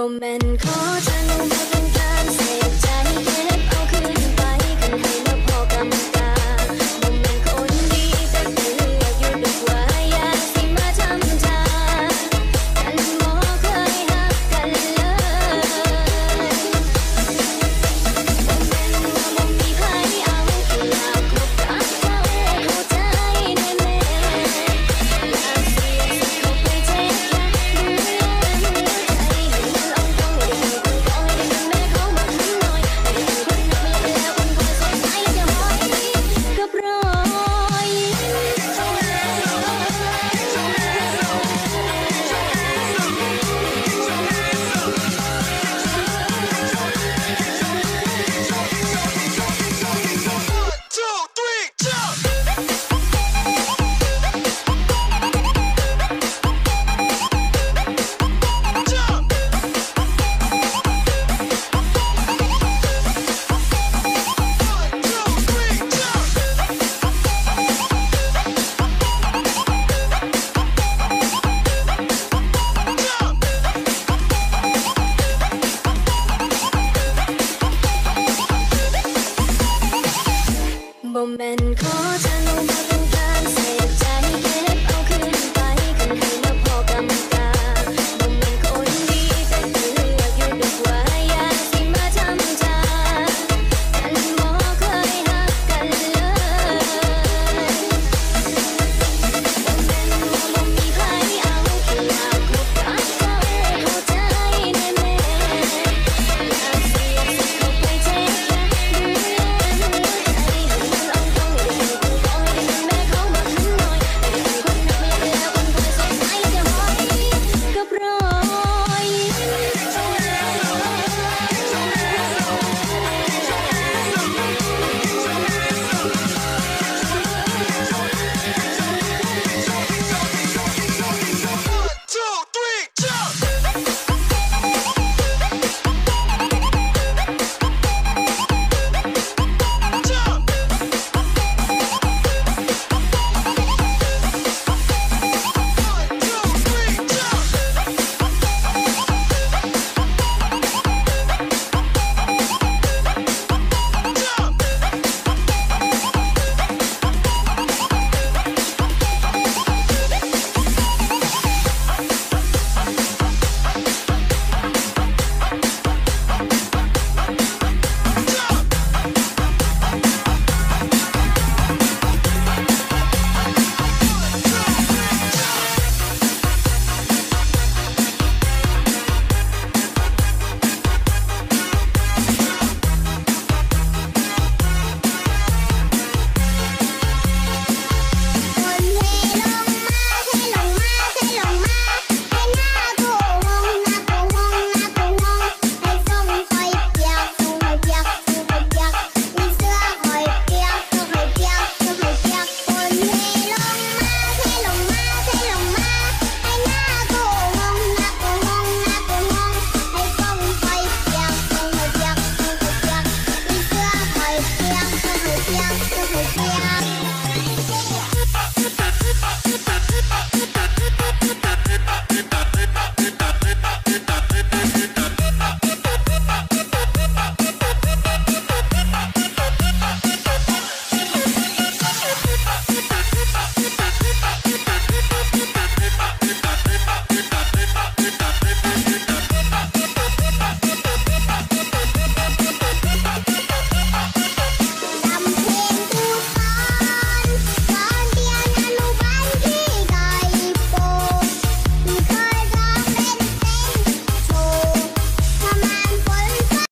moment men, call